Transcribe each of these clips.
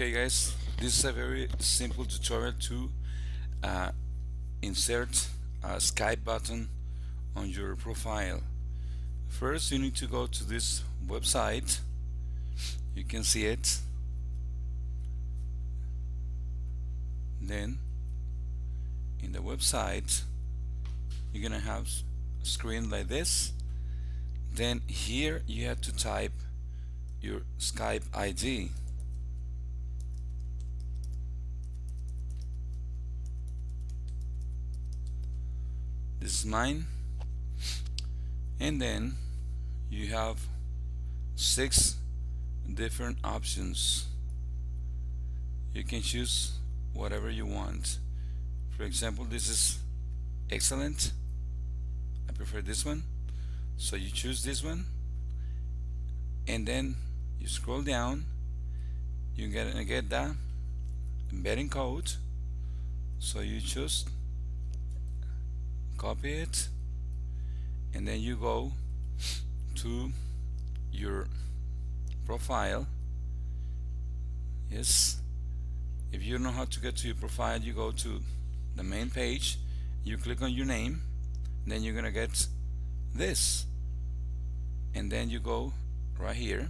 okay guys this is a very simple tutorial to uh, insert a Skype button on your profile. First you need to go to this website. You can see it. Then in the website you're gonna have a screen like this. Then here you have to type your Skype ID this is mine and then you have six different options. You can choose whatever you want. For example this is excellent. I prefer this one. So you choose this one. And then you scroll down. You get get the embedding code. So you choose copy it and then you go to your profile. Yes. If you know how to get to your profile you go to the main page. You click on your name. Then you're gonna get this. And then you go right here.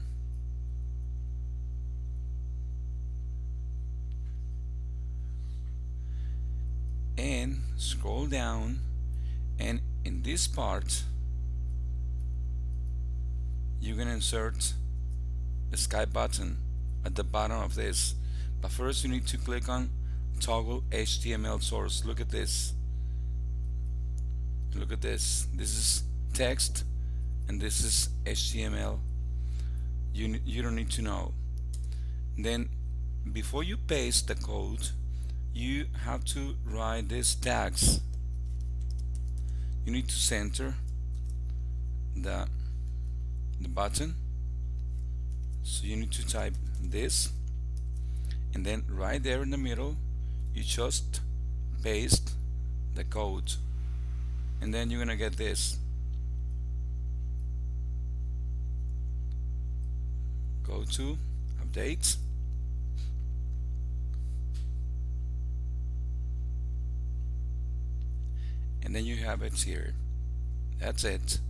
And scroll down and in this part you're gonna insert a Skype button at the bottom of this. But first you need to click on toggle HTML source. Look at this. Look at this. This is text and this is HTML you, you don't need to know. Then before you paste the code you have to write these tags you need to center the the button. So you need to type this. And then right there in the middle you just paste the code. And then you're gonna get this. Go to update and then you have it here that's it